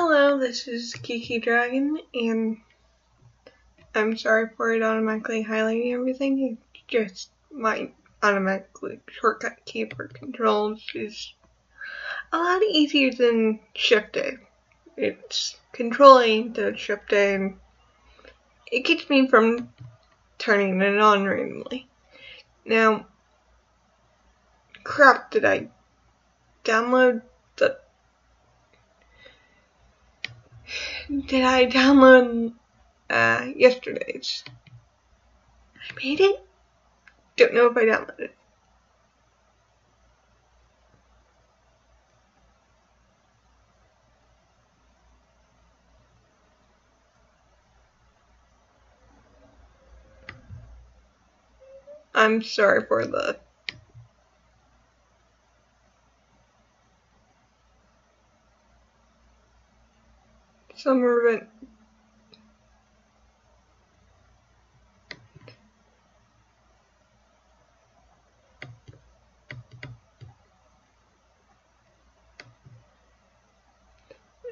Hello, this is Geeky Dragon, and I'm sorry for it automatically highlighting everything. It's just my automatically shortcut key for controls is a lot easier than Shift A. It's controlling the Shift A, and it keeps me from turning it on randomly. Now, crap, did I download the did I download uh, yesterday's? I made it? Don't know if I downloaded it. I'm sorry for the summer.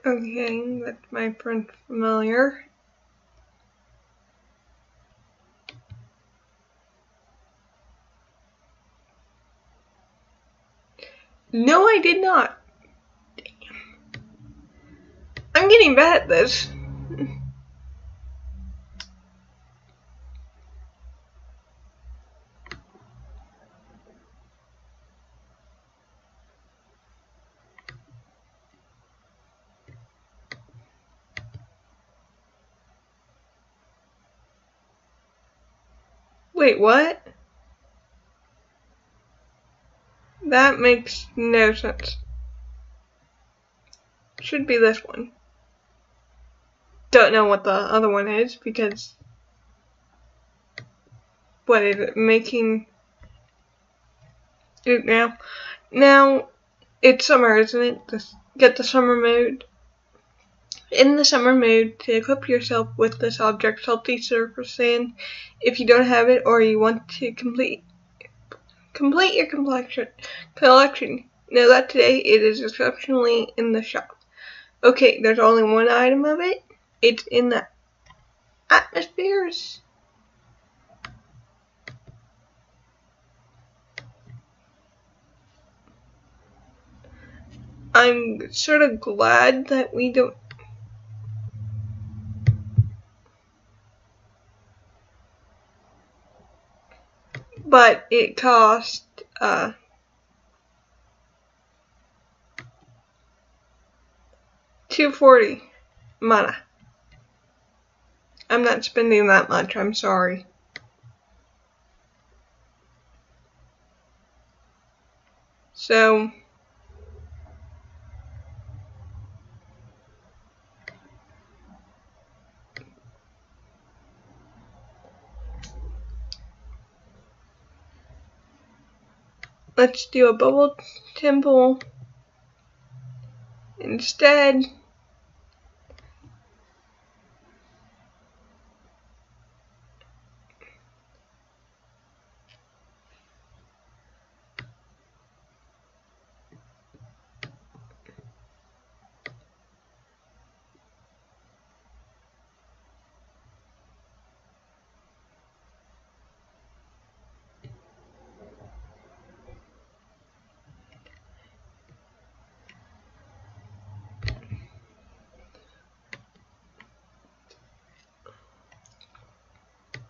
Okay, that's my friend familiar. No, I did not. I'm getting bad at this. Wait, what? That makes no sense. Should be this one. Don't know what the other one is because what is it making it now? Now it's summer, isn't it? Just get the summer mode. In the summer mode, to equip yourself with this object, Salty Surface Sand, if you don't have it or you want to complete complete your collection. Collection. Know that today it is exceptionally in the shop. Okay, there's only one item of it. It's in the atmospheres. I'm sort of glad that we don't but it cost uh, two forty maana. I'm not spending that much. I'm sorry. So. Let's do a bubble temple instead.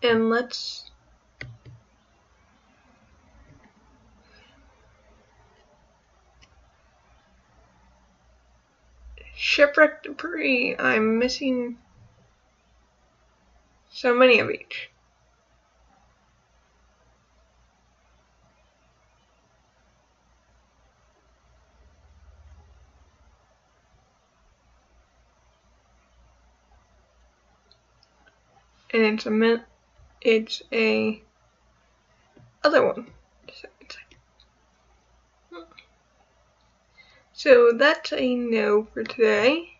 And let's shipwreck debris. I'm missing so many of each. And it's a it's a other one. Hmm. So that's a no for today.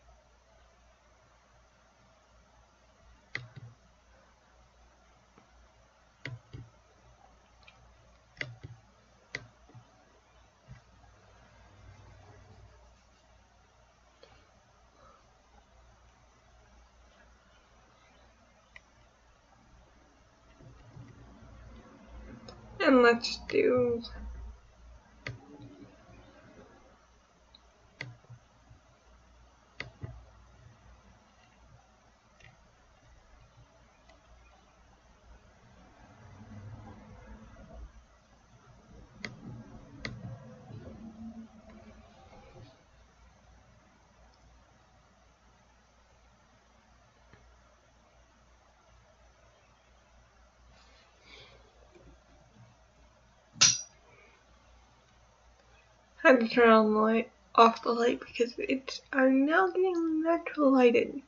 And let's do had to turn on the light off the light because it's I'm now getting natural lighting.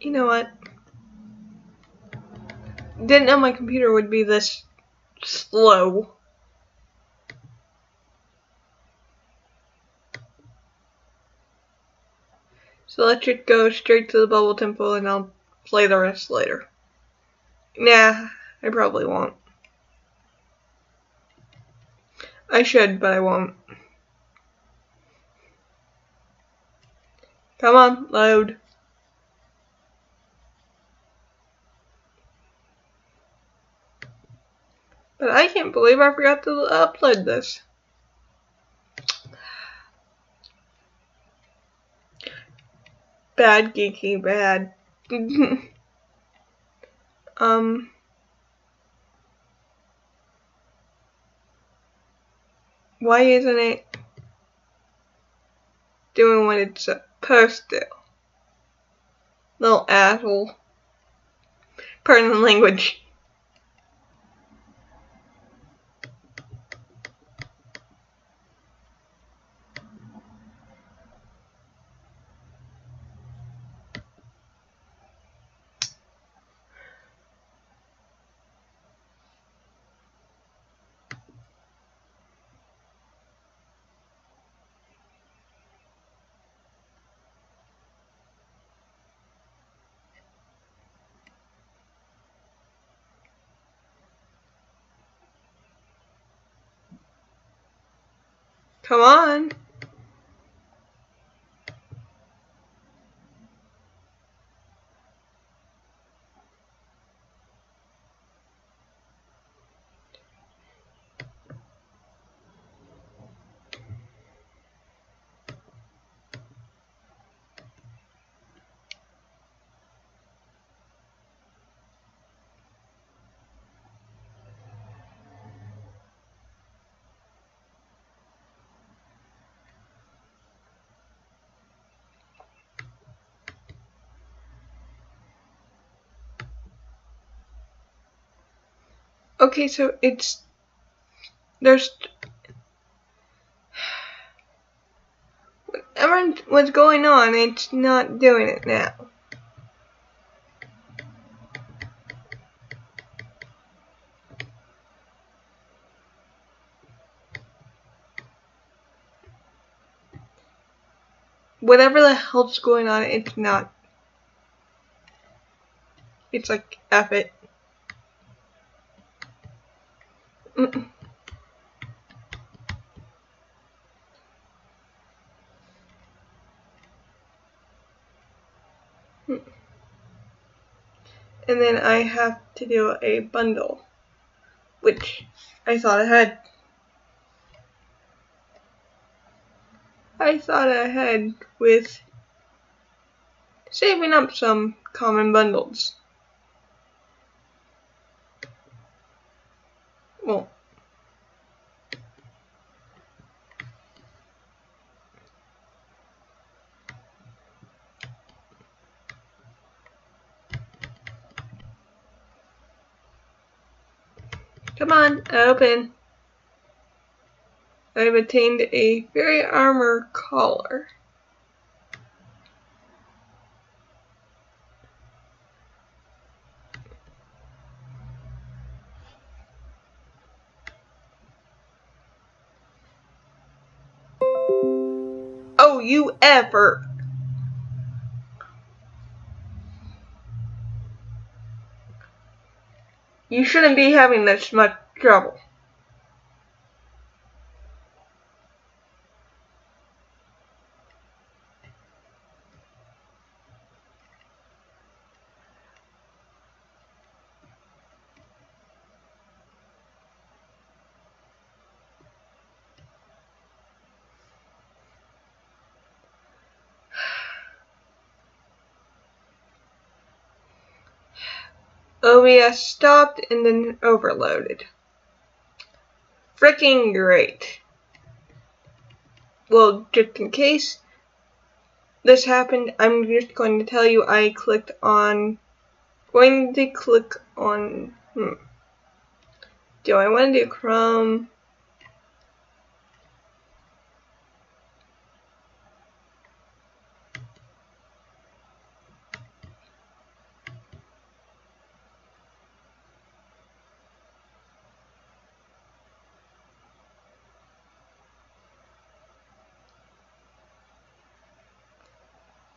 You know what? Didn't know my computer would be this slow. So let's just go straight to the bubble temple and I'll play the rest later. Nah, I probably won't. I should, but I won't. Come on, load. But I can't believe I forgot to upload this. Bad geeky bad. um. Why isn't it doing what it's supposed to? Little asshole. Pardon the language. Come on. Okay, so it's there's whatever what's going on, it's not doing it now. Whatever the hell's going on, it's not. It's like, F it. Then I have to do a bundle, which I thought I had. I thought ahead with saving up some common bundles. Well, Come on, open. I've attained a fairy armor collar. Oh, you ever. You shouldn't be having this much trouble. OBS stopped and then overloaded. Freaking great. Well, just in case this happened, I'm just going to tell you I clicked on, going to click on, hmm. Do I want to do Chrome?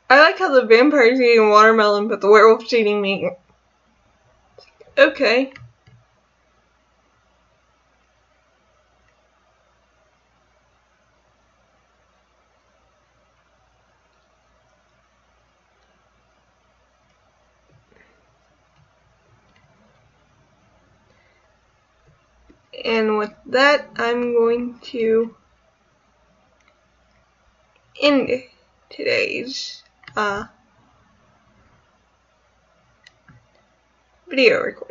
I like how the vampire's eating watermelon, but the werewolf's eating meat. Okay. And with that, I'm going to end today's uh, video recording.